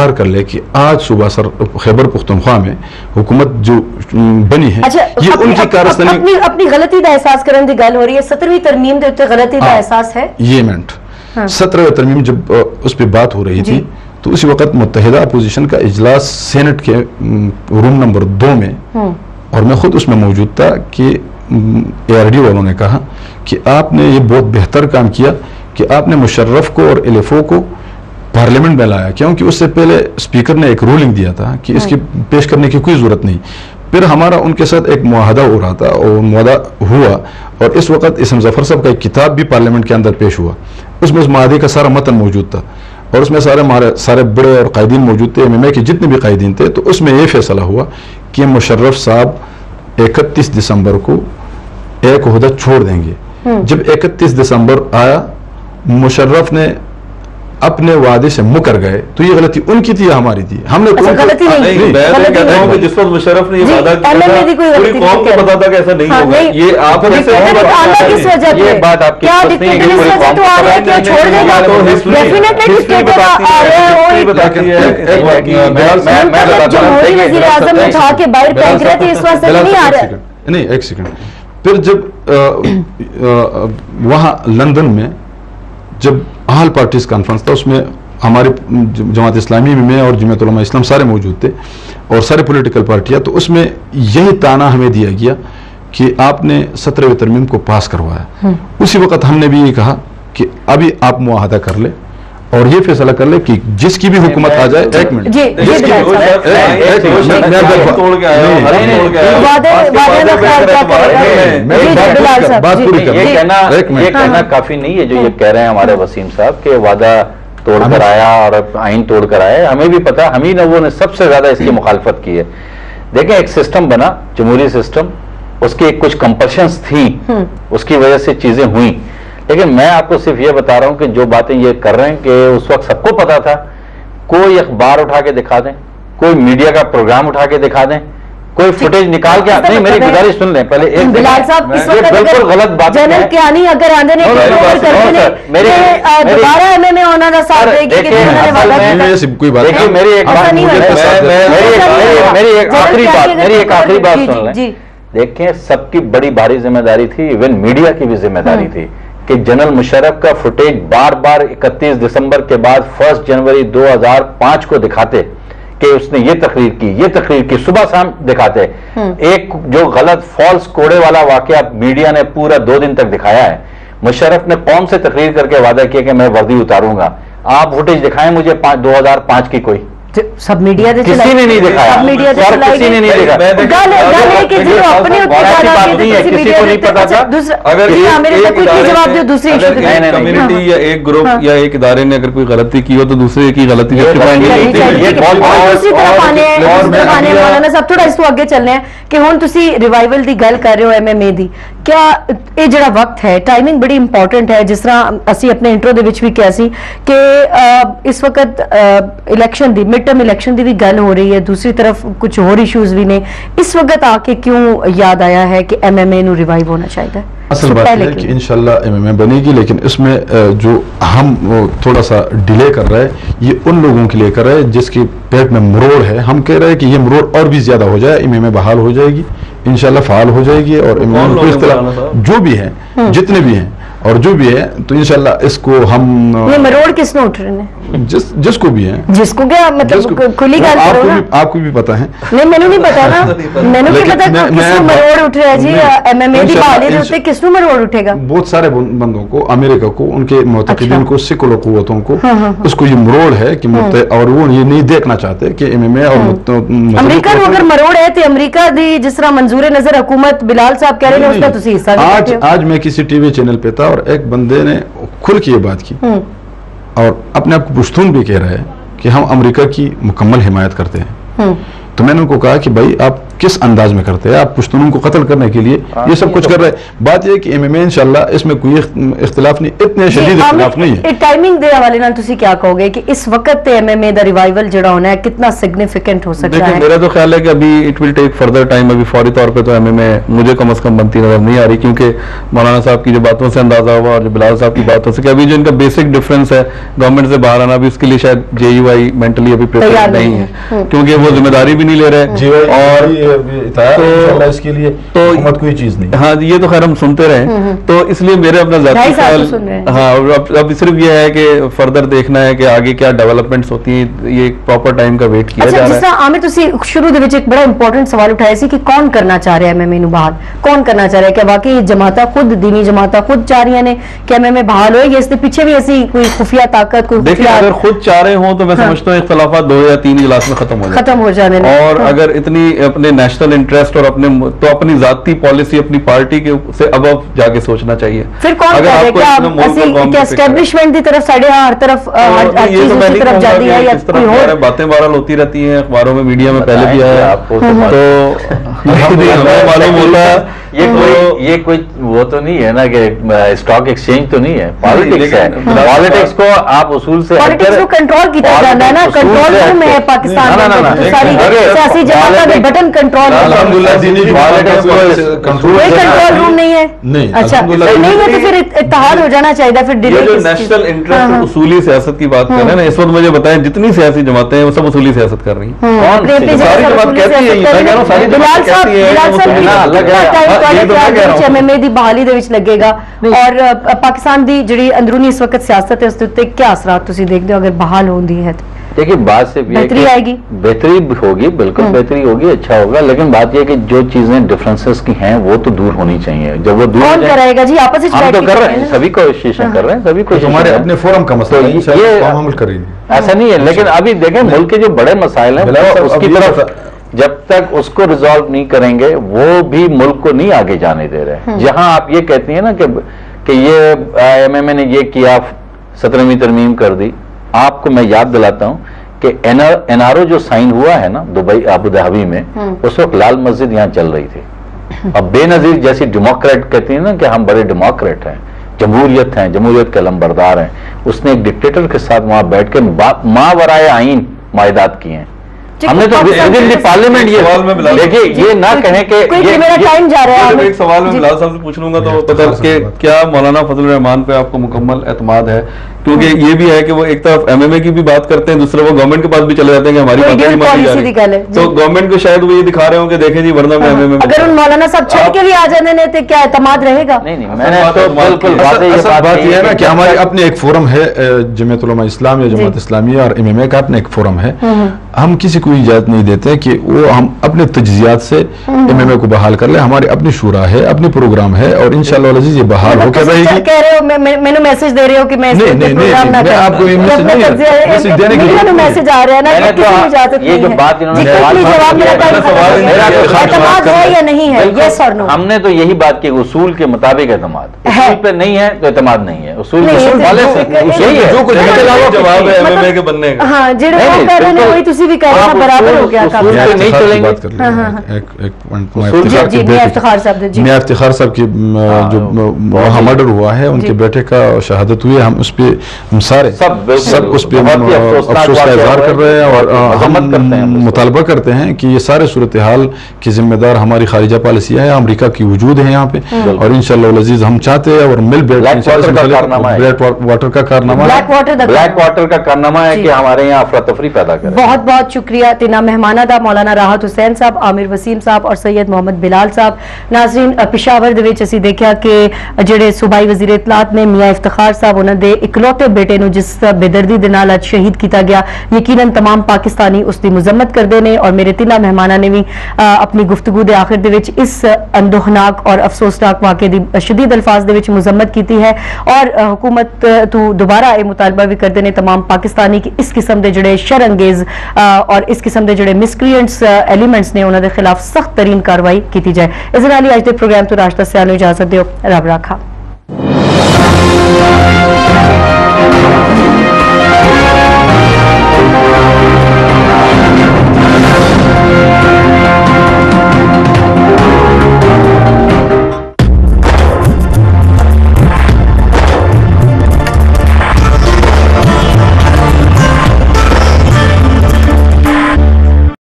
इजहार कर ले कि आज सुबह सर खैबर पुख्तनख्वा में हुकूमत जो बनी है अच्छा ये अपनी- उनकी कारस्तानी अपनी अपनी गलती का एहसास करने की गल हो रही है। सत्रहवीं तरमीम के उत्ते गलती का हाँ, एहसास है? ये मिनट हाँ। सत्रह तरमीम जब उस पर बात हो रही थी तो उसी वक्त मुतहदा अपोजिशन का इजलास सेनेट के रूम नंबर दो में हम्म, और मैं खुद उसमें मौजूद था कि ए आर डी वालों ने कहा कि आपने ये बहुत बेहतर काम किया कि आपने मुशर्रफ को और एलिफो को पार्लियामेंट में लाया क्योंकि उससे पहले स्पीकर ने एक रूलिंग दिया था कि इसकी पेश करने की कोई ज़रूरत नहीं। फिर हमारा उनके साथ एक मुआहदा हो रहा था और मुआहदा हुआ और इस वक्त इसम ज़फ़र साहब का एक किताब भी पार्लियामेंट के अंदर पेश हुआ। उसमें उस मुआहदे का सारा मतन मौजूद था और उसमें सारे हमारे सारे बड़े और कायदीन मौजूद थे एम के जितने भी कायदीन थे तो उसमें ये फैसला हुआ कि मुशर्रफ साहब इकतीस दिसंबर को एक उहदा छोड़ देंगे। जब 31 दिसंबर आया मुशर्रफ ने अपने वादे से मुकर गए तो ये गलती उनकी थी या हमारी थी? हमने अच्छा गलती नहीं। नहीं, थी, मैं तो गलती हूँ नहीं कि जिस वक्त मुशर्रफ ने ये वादा किया था, पूरी कौम नहीं को पता था कि ऐसा नहीं हाँ, होगा। ये आप ये बात आपकी क्या स्पष्ट नहीं है कि डिक्टेटर पूरी इस वजह से तो आ रहा है को छोड़ देगा तो डेफिनेटली history डिक्टेटर आ रहा है? history और बताती है, एक- एक बात, एक- मैं- मैं मतलब बताता हूँ, जमहूरी वज़ीर आज़म बिलाल उठा के बाहर बिलाल रहे थे इस वजह से नहीं आ रहा एक सेकंड। नहीं एक सेकंड फिर जब वहाँ लंदन में जब आल पार्टीज़ कॉन्फ्रेंस था उसमें हमारे जमात इस्लामी में मैं और जमात उलमा इस्लाम सारे मौजूद थे और सारे पॉलिटिकल पार्टियाँ तो उसमें यही ताना हमें दिया गया कि आपने सत्रहवें तरमीम को पास करवाया। उसी वक्त हमने भी ये कहा कि अभी आप मुआहदा कर ले और ये फैसला कर ले कि जिसकी भी हुकूमत आ जाए एक मिनट। है, है, है ये कहना हाँ। काफ़ी नहीं है जो ये कह रहे हैं हमारे वसीम साहब के वादा तोड़ कर आया और आइन तोड़ कर आया हमें भी पता हम ही लोगों ने सबसे ज़्यादा इसकी मुखालफत की है। देखें एक सिस्टम बना जमहूरी सिस्टम उसकी कुछ कंपल्शंस थी। उसकी वजह से चीज़ें हुई। लेकिन मैं आपको सिर्फ़ ये बता रहा हूँ कि जो बातें ये कर रहे हैं कि उस वक्त सबको पता था कोई अखबार उठा के दिखा दें कोई मीडिया का प्रोग्राम उठा के दिखा दें कोई फुटेज निकाल के नहीं मेरी गुजारिश सुन लें पहले एक बिलाल साहब इस वक्त बिल्कुल गलत बात जनरल है। कियानी अगर आंधे ने मेरी- दोबारा एमएमए होना का साथ देगी कि उन्होंने वादा किया कोई बात देखिए मेरी एक बात मैं- मेरी एक- मेरी- एक आखिरी बात मेरी एक आखिरी बात सुन लें। जी। देखें सबकी बड़ी भारी ज़िम्मेदारी थी इवन मीडिया की भी ज़िम्मेदारी थी कि जनरल मुशर्रफ का फुटेज बार बार 31 दिसंबर के बाद 1 जनवरी 2005 को दिखाते। कि उसने ये तकरीर की ये तकरीर की। सुबह शाम दिखाते एक जो गलत फॉल्स कोड़े वाला वाक्य मीडिया ने पूरा दो दिन तक दिखाया है। मुशरफ ने कौन से तकरीर करके वादा किया कि मैं वर्दी उतारूँगा। आप फुटेज दिखाएँ मुझे दो हज़ार पाँच की कोई। सब मीडिया दे किसी चलाई ने नहीं गई। दिखाया सब मीडिया दे सर, चलाई किसी ने गई। नहीं दिखाया मैं देखिए, गल है- गल है कि देखिए, जो अपने देखिए, उत्ते बात गाना बात दी नहीं है, किसी किसी मीडिया को नहीं देते- पता अच्छा, था। दूसरा अगर जी, हाँ, एक- मेरे एक से कोई इदारे जवाब ने- दो दूसरी अगर इशू एक नहीं, नहीं, कम्युनिटी या एक ग्रुप हाँ। या एक इदारे ने अगर कोई गलती की हो तो दूसरे की गलती ये justify नहीं गलती करनी होती। चाहिए ये कि- बहुत- और दूसरी तरफ और- आने और दूसरी तरफ मैं आने अभी- मौलाना ਸਾਹਿਬ ਥੋੜਾ ਇਸ ਤੋਂ ਅੱਗੇ ਚੱਲਨੇ ਆ ਕਿ ਹੁਣ ਤੁਸੀਂ ਰਿਵਾਈਵਲ ਦੀ ਗੱਲ ਕਰ ਰਹੇ ਹੋ ਐਮਐਮਏ ਦੀ ਕਿਆ ਇਹ ਜਿਹੜਾ ਵਕਤ ਹੈ ਟਾਈਮਿੰਗ ਬੜੀ ਇੰਪੋਰਟੈਂਟ ਹੈ ਜਿਸ ਤਰ੍ਹਾਂ ਅਸੀਂ ਆਪਣੇ ਇੰਟਰੋ ਦੇ ਵਿੱਚ ਵੀ ਕਿਹਾ ਸੀ ਕਿ ਅ, ਇਸ ਵਕਤ ਇਲੈਕਸ਼ਨ ਦੀ ਮਿਡ ਟਰਮ ਇਲੈਕਸ਼ਨ ਦੀ ਵੀ ਗੱਲ ਹੋ ਰਹੀ ਹੈ ਦੂਸਰੀ ਤਰਫ ਕੁਝ ਹੋਰ ਇਸ਼ੂਜ਼ ਵੀ ਨੇ ਇਸ ਵਕਤ ਆ ਕੇ ਕਿਉਂ ਯਾਦ ਆਇਆ है कि एमएमए ਨੂੰ ਰਿਵਾਈਵ ਹੋਣਾ ਚਾਹੀਦਾ ਹੈ असल बात पहले यह है क्यों? कि इंशाल्लाह एमएमए बनेगी लेकिन इसमें अ, जो हम वो थोड़ा सा डिले कर रहे हैं ये उन लोगों के लिए कर रहे हैं जिसके पेट में मरोड़ है हम कह रहे हैं कि ये मरोड़ और भी ज्यादा हो जाए एमएमए बहाल हो जाएगी इंशाल्लाह फाल हो जाएगी और इमरान कोई? जो भी हैं जितने भी हैं और जो भी है तो इनशाला इसको हम मरोड़ किसने उठ रहे जिस जिसको भी है। जिसको क्या मतलब जिसको, खुली गाल आपको भी, आपको भी पता है। नहीं मैंने नहीं पता ना। मैंने नहीं पता किसने मरोड़ उठ रहा है जी एमएमए भी बाहर होते किसने मरोड़ उठेगा? बहुत सारे बंदों को अमेरिका को उनके मोतकदीन अच्छा। को सिकुल कुवतों को हाँ, हाँ, हाँ। उसको ये मरोड़ है कि और वो ये नहीं देखना चाहते कि एमएमए और अमेरिका को अगर मरोड़ है तो अमेरिका दी जिस तरह मंजूर नज़र हुकूमत बिलाल साहब कह रहे हैं उसका तो हिस्सा आज आज मैं किसी टीवी चैनल पे था और एक बंदे ने खुल के ये बात की। हम्म, और अपने आप को पुश्तून भी कह रहा है कि हम अमेरिका की मुकम्मल हिमायत करते हैं। हम्म, तो मैंने उनको कहा कि भाई आप किस अंदाज में करते हैं आप पुश्तनों को कत्ल करने के लिए हाँ, ये सब ये कुछ तो- कर रहे हैं बात यह है कि एम एम इंशाल्लाह इसमें कोई इख्त- इख्तिलाफ नहीं इतने शदीद इख्तिलाफ नहीं है ਟਾਈਮਿੰਗ ਦੇ ਹਵਾਲੇ ਨਾਲ ਤੁਸੀਂ ਕੀ ਕਹੋਗੇ ਕਿ ਇਸ ਵਕਤ ਤੇ ਐਮਐਮਏ ਦਾ ਰਿਵਾਈਵਲ ਜਿਹੜਾ ਹੋਣਾ ਹੈ ਕਿੰਨਾ ਸਿਗਨੀਫੀਕੈਂਟ ਹੋ सकता देखिए है मेरा तो ख्याल है कि अभी it will take further time अभी फौरी तौर पे तो एमएमए मुझे कम अज कम बनती नजर नहीं आ रही क्योंकि मौलाना साहब की जो बातों से अंदाजा हुआ और जो बिलाल साहब की बातों से कि अभी जो इनका बेसिक डिफरेंस है गवर्नमेंट से बाहर आना अभी उसके लिए शायद जेयूआई मेंटली अभी तैयार प्रिपेयर नहीं नहीं है। है हम्म। क्योंकि वो जिम्मेदारी भी नहीं ले रहे और तो- इसके लिए तो- हुकूमत कोई चीज नहीं हाँ ये तो खैर हम सुनते रहे तो इसलिए मेरे अपना ढाई जाती साल ख्याल तो सुन रहे हैं। हाँ और अब, अब सिर्फ ये है कि फर्दर देखना है कि आगे क्या डेवलपमेंट्स होती हैं ये प्रॉपर टाइम का वेट किया ਅੱਛਾ जा ਜਿਸ रहा है ਤਰ੍ਹਾਂ ਆਮਿਰ ਤੁਸੀਂ ਸ਼ੁਰੂ ਦੇ ਵਿੱਚ ਇੱਕ ਬੜਾ ਇੰਪੋਰਟੈਂਟ ਸਵਾਲ ਉਠਾਇਆ ਸੀ ਕਿ ਕੌਣ ਕਰਨਾ ਚਾਹ ਰਿਹਾ ਐਮਐਮਏ ਨੂੰ ਬਹਾਲ ਕੌਣ ਕਰਨਾ ਚਾਹ ਰਿਹਾ ਕਿ ਵਾਕਈ ਇਹ ਜਮਾਤਾਂ ਖੁਦ ਦੀਨੀ ਜਮਾਤਾਂ ਖੁਦ ਚਾਹ ਰਹੀਆਂ ਨੇ ਕਿ ਐਮਐਮਏ ਬਹਾਲ ਹੋਏ ਜਾਂ ਇਸ ਦੇ ਪਿੱਛੇ ਵੀ ਅਸੀਂ ਕੋਈ ਖੁਫੀਆ ਤਾਕਤ ਕੋਈ देखिए खुफिया अगर खुद चाह रहे हों तो मैं हाँ। समझता हूँ इख्तलाफा दो या तीन इजलास में खत्म हो जाए खत्म हो जाने ने और हाँ। अगर इतनी अपने नेशनल इंटरेस्ट और अपने तो अपनी जाती पॉलिसी अपनी पार्टी के से अब अब जाके सोचना चाहिए। फिर कौन अगर आपको एस्टेब्लिशमेंट की तरफ़ साढ़े हर तरफ़ हाँ, तो तो बातें बहरहाल होती रहती है अखबारों में मीडिया में पहले भी आया। तो, तो मालूम होता है। ये कोई ये कोई वो तो नहीं है ना कि स्टॉक एक्सचेंज तो नहीं है। पॉलिटिक्स है। पॉलिटिक्स को आप उसूल से पॉलिटिक्स को कंट्रोल किया जाना है ना। कंट्रोल में है पाकिस्तान में कंट्रोल अलहमदुल्ला दीनी टॉयलेट कंट्रोल कोई कंट्रोल रूम नहीं है नहीं अच्छा नहीं है तो फिर इतिहाद हो जाना चाहिए फिर ये जो नेशनल इंटरेस्ट उसूली सियासत की बात कर रहे हैं ना इस वक्त मुझे बताएं जितनी सियासी जमातें हैं वो सब उसूली सियासत कर रही हैं सारी जमात कहती है मैं कह रहा हूं सारी जमात कहती है ਇਹ ਤਾਂ ਮੈਂ ਕਹਿ ਰਹਾ ਹਾਂ ਐਮਐਮਏ ਦੀ ਬਹਾਲੀ ਦੇ ਵਿੱਚ ਲੱਗੇਗਾ ਔਰ ਪਾਕਿਸਤਾਨ ਦੀ ਜਿਹੜੀ ਅੰਦਰੂਨੀ ਇਸ ਵਕਤ ਸਿਆਸਤ ਹੈ ਉਸ ਦੇ ਉੱਤੇ ਕੀ ਅਸਰਾਂ ਤੁਸੀਂ ਦੇਖਦੇ ਹੋ ਅਗਰ ਬਹਾਲ ਹੁੰਦੀ ਹੈ ਤਾਂ देखिए बात सिर्फ़ बेहतरी आएगी? बेहतरी होगी बिल्कुल हम्म। बेहतरी होगी अच्छा होगा लेकिन बात यह कि जो चीज़ें डिफरेंसेस की हैं वो तो दूर होनी चाहिए। जब वो दूर हो कौन कराएगा जी आपस हम तो कर रहे हैं सभी कोशिशें कर रहे हैं सभी तो कोशिशें हमारे अपने फोरम का मसला तो ये- इंशाल्लाह ये- हम अमल करेंगे। ऐसा नहीं है लेकिन अभी देखें मुल्क के जो बड़े मसाइल हैं साहब, उसकी तरफ़ जब तक उसको रिजॉल्व नहीं करेंगे वो भी मुल्क को नहीं आगे जाने दे रहे जहाँ आप ये कहती हैं ना कि कि ये एमएमए ने ये किया सत्रहवीं तरमीम कर दी। आपको मैं याद दिलाता हूँ कि एनआरओ जो साइन हुआ है ना दुबई अबू धाबी में उस वक्त लाल मस्जिद यहाँ चल रही थी। अब बेनजीर जैसी डेमोक्रेट कहती है ना कि हम बड़े डेमोक्रेट हैं जमहूरियत हैं जमहूरियत के लंबरदार हैं। उसने एक डिक्टेटर के साथ वहाँ बैठ के माँ वराए आइन मायदात किए हैं। हमने तो विद इन पार्लियामेंट ये सवाल में मिला- देखिए ये ना कहें कि कोई ये- मेरा टाइम जा रहा है। एक सवाल में। बिलाल साहब से पूछ लूँगा तो पता कि क्या मौलाना फजल रहमान पे आपको मुकम्मल एतमाद है? क्योंकि ये भी है कि वो एक तरफ़ एमएमए की भी बात करते हैं दूसरा वो गवर्नमेंट के पास भी चले जाते हैं कि हमारी बातें नहीं मानी जा पॉलिसी रही। है, तो गवर्नमेंट को शायद वो ये दिखा रहे हो कि देखें जी वरना मैं एमएमए अगर उन मौलाना साहब छड़ के भी आ जाने ने तो क्या एतमाद रहेगा? नहीं नहीं मैंने तो है, बात बिल्कुल है। ये बात यह है ना कि हमारी अपनी एक फोरम है जमीयत उलमा इस्लाम या जमात इस्लामी और एमएमए का अपना एक फोरम है। हम किसी को इजाज़त नहीं देते कि वो हम अपने तजियात से एमएमए को बहाल कर ले। हमारी अपनी शुरा है अपने प्रोग्राम है और इंशाल्लाह अज़ीज़ ये बहाल मतलब होकर रहेगी। कह रहे हो मैंने मैसेज दे रहे हो कि मैं नहीं, नहीं, नहीं, मैं आपको ये मैसेज नहीं है। मैसेज देने के लिए- मैसेज आ रहा है ना मैंने कि किसी तो को इजाजत ये नहीं जो है। बात इन्होंने जी, सवाल quickly पूछा जवाब मेरा है, टाइम मैंने खत्म सवाल हो नहीं गया। किया, एतमाद है या नहीं है बिल्कुल। यस और नो हमने तो यही बात की उसूल के मुताबिक एतमाद है। उसूल पे नहीं है तो एतमाद नहीं है उसूल नहीं, उसूल ये वाले तो- से ये- यही है जो कुछ इसके अलावा कुछ जवाब नहीं है है। एमएमए के बनने का हाँ ਜਿਹੜੇ नहीं, वो नहीं, कह रहे हैं बिल्कुल। वही तुसी भी कह रहे आप हैं बराबर हो उसूल- गया काम उसूल मियां पे नहीं इफ्तिखार की चलेंगे। बात कर हाँ, लें। हाँ, हाँ। एक एक पॉइंट मियां उसूल- इफ्तिखार जी, की जी, मियां बेटी- इफ्तिखार साहब, जी। मियां इफ्तिखार साहब की म, हाँ, जो वो- म, वहाँ मर्डर हुआ है उनके जी। बेटे का शहादत हुई है हम उस पर हम सारे सब सब उस पर अफसोस का इजहार कर रहे हैं और हम मुतालबा करते हैं कि ये सारे सूरत हाल की जिम्मेदार हमारी खारिजा पॉलिसियाँ हैं अमरीका की वजूद है यहाँ पे। और इन शजीज हम चाहते हैं और मिल ब्लैक वाटर का कारनामा ब्लैक वाटर ब्लैक वाटर का कारनामा है कि हमारे यहाँ अफरा तफरी पैदा कर। बहुत बहुत शुक्रिया तीना मेहमाना था मौलाना राहत हुसैन साहब आमिर वसीम साहब और सैयद मोहम्मद बिलाल साहब। नाजरीन पिशावर ਦੇ ਵਿੱਚ ਅਸੀਂ ਦੇਖਿਆ ਕਿ ਜਿਹੜੇ ਸੂਬਾਈ ਵਜ਼ੀਰ ਇਤਲਾਤ ਨੇ ਮੀਆਂ ਇਫਤਖਾਰ ਸਾਹਿਬ इकलौते बेटे जिस बेदर्दी शहीद किया गया यकीन तमाम पाकिस्तानी उसकी मुजम्मत करते हैं और मेरे तिना मेहमान ने भी अपनी गुफ्तगु के आखिर इस अंदोहनाक और अफसोसनाक वाक्य की शदीद अल्फाज मुजम्मत की है। और हुकूमत तो दोबारा यह मुतालबा भी करते हैं तमाम पाकिस्तानी की इस किस्म के जड़े शर अंगेज और इस किस्म के जड़े मिसक्रियंट्स एलीमेंट्स ने उन्होंने खिलाफ सख्त तरीन कार्रवाई की जाए। इस अज के प्रोग्राम तो राष्ट्र इजाज़त दौ रब राखा।